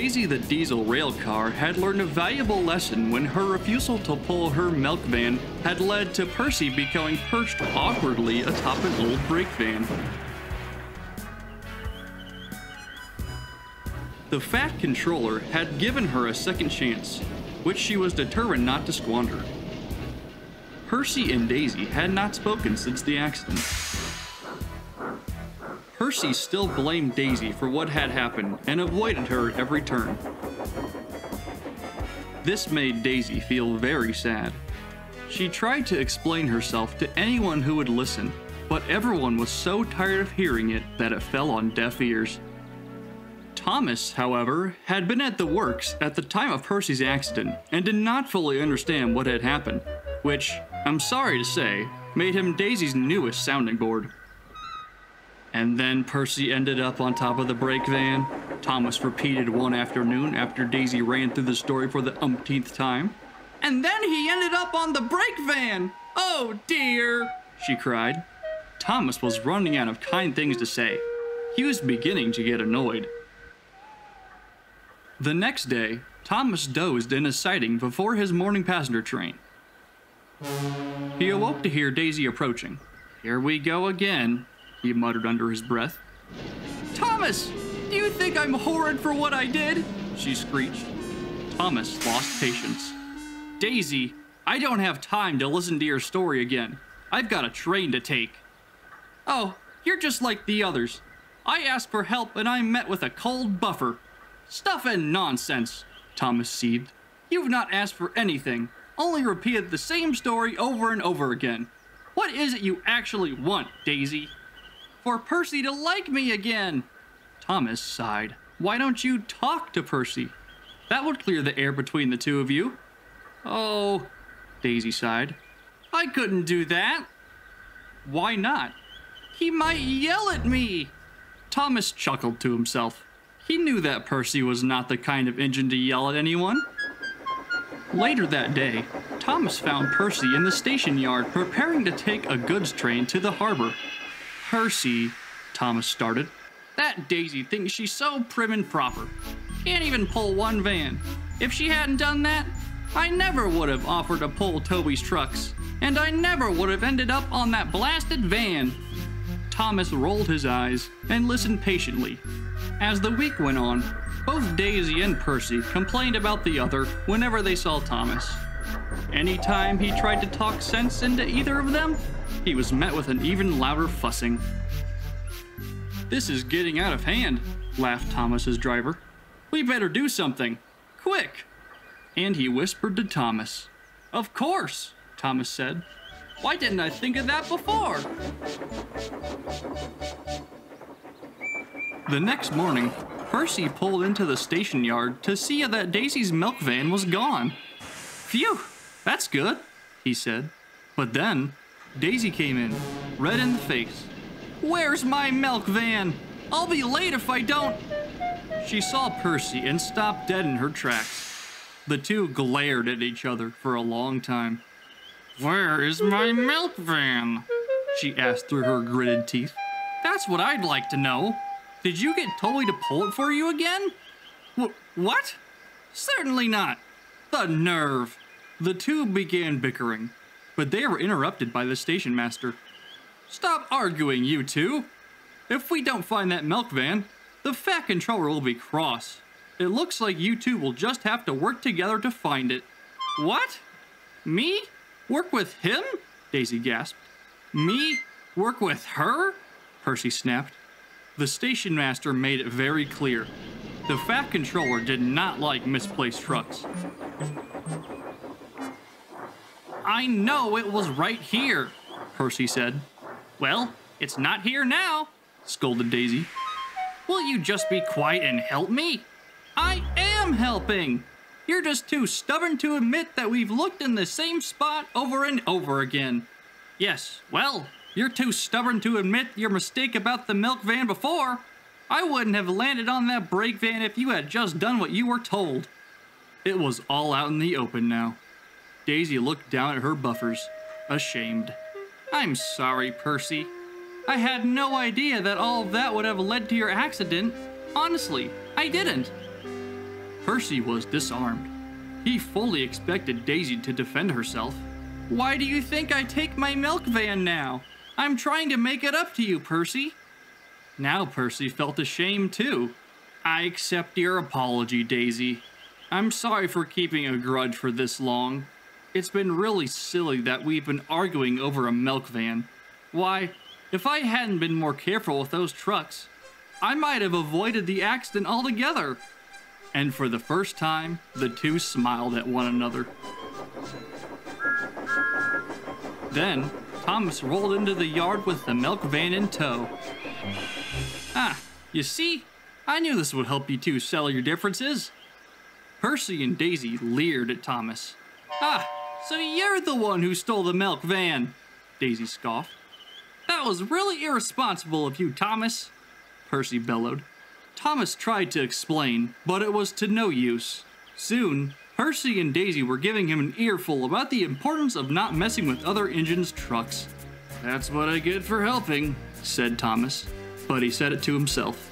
Daisy the diesel rail car had learned a valuable lesson when her refusal to pull her milk van had led to Percy becoming perched awkwardly atop an old brake van. The Fat Controller had given her a second chance, which she was determined not to squander. Percy and Daisy had not spoken since the accident. Percy still blamed Daisy for what had happened and avoided her at every turn. This made Daisy feel very sad. She tried to explain herself to anyone who would listen, but everyone was so tired of hearing it that it fell on deaf ears. Thomas, however, had been at the works at the time of Percy's accident and did not fully understand what had happened, which, I'm sorry to say, made him Daisy's newest sounding board. And then Percy ended up on top of the brake van, Thomas repeated one afternoon after Daisy ran through the story for the umpteenth time. And then he ended up on the brake van! Oh dear! she cried. Thomas was running out of kind things to say. He was beginning to get annoyed. The next day, Thomas dozed in a siding before his morning passenger train. He awoke to hear Daisy approaching. Here we go again, he muttered under his breath. Thomas, do you think I'm horrid for what I did? She screeched. Thomas lost patience. Daisy, I don't have time to listen to your story again. I've got a train to take. Oh, you're just like the others. I asked for help and I'm met with a cold buffer. Stuff and nonsense, Thomas seethed. You've not asked for anything, only repeated the same story over and over again. What is it you actually want, Daisy? For Percy to like me again. Thomas sighed. Why don't you talk to Percy? That would clear the air between the two of you. Oh, Daisy sighed. I couldn't do that. Why not? He might yell at me. Thomas chuckled to himself. He knew that Percy was not the kind of engine to yell at anyone. Later that day, Thomas found Percy in the station yard preparing to take a goods train to the harbor. Percy, Thomas started. That Daisy thinks she's so prim and proper. Can't even pull one van. If she hadn't done that, I never would have offered to pull Toby's trucks, and I never would have ended up on that blasted van. Thomas rolled his eyes and listened patiently. As the week went on, both Daisy and Percy complained about the other whenever they saw Thomas. Anytime he tried to talk sense into either of them, he was met with an even louder fussing. This is getting out of hand, laughed Thomas's driver. We better do something. Quick! And he whispered to Thomas. Of course, Thomas said. Why didn't I think of that before? The next morning, Percy pulled into the station yard to see that Daisy's milk van was gone. Phew, that's good, he said. But then, Daisy came in, red in the face. Where's my milk van? I'll be late if I don't. She saw Percy and stopped dead in her tracks. The two glared at each other for a long time. Where is my milk van? She asked through her gritted teeth. That's what I'd like to know. Did you get Toby to pull it for you again? Wh- what? Certainly not. The nerve. The two began bickering, but they were interrupted by the station master. Stop arguing, you two. If we don't find that milk van, the Fat Controller will be cross. It looks like you two will just have to work together to find it. What? Me? Work with him? Daisy gasped. Me? Work with her? Percy snapped. The station master made it very clear. The Fat Controller did not like misplaced trucks. I know it was right here, Percy said. Well, it's not here now, scolded Daisy. Will you just be quiet and help me? I am helping! You're just too stubborn to admit that we've looked in the same spot over and over again. Yes, well, you're too stubborn to admit your mistake about the milk van before. I wouldn't have landed on that brake van if you had just done what you were told. It was all out in the open now. Daisy looked down at her buffers, ashamed. I'm sorry, Percy. I had no idea that all of that would have led to your accident. Honestly, I didn't. Percy was disarmed. He fully expected Daisy to defend herself. Why do you think I take my milk van now? I'm trying to make it up to you, Percy. Now Percy felt ashamed too. I accept your apology, Daisy. I'm sorry for keeping a grudge for this long. It's been really silly that we've been arguing over a milk van. Why, if I hadn't been more careful with those trucks, I might have avoided the accident altogether. And for the first time, the two smiled at one another. Then, Thomas rolled into the yard with the milk van in tow. Ah, you see? I knew this would help you two settle your differences. Percy and Daisy leered at Thomas. Ah, so you're the one who stole the milk van, Daisy scoffed. That was really irresponsible of you, Thomas, Percy bellowed. Thomas tried to explain, but it was to no use. Soon, Percy and Daisy were giving him an earful about the importance of not messing with other engines' trucks. That's what I get for helping, said Thomas, but he said it to himself.